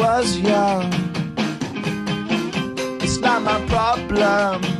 was young. It's not my problem.